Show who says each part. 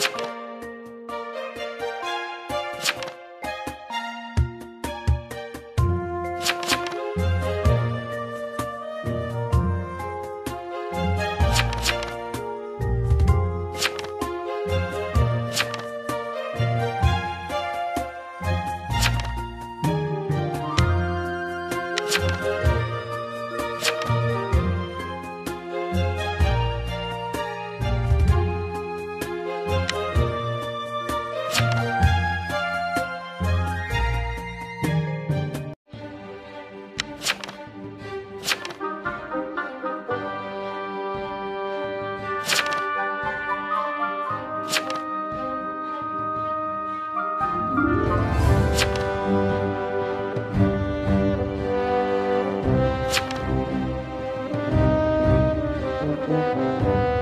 Speaker 1: you Música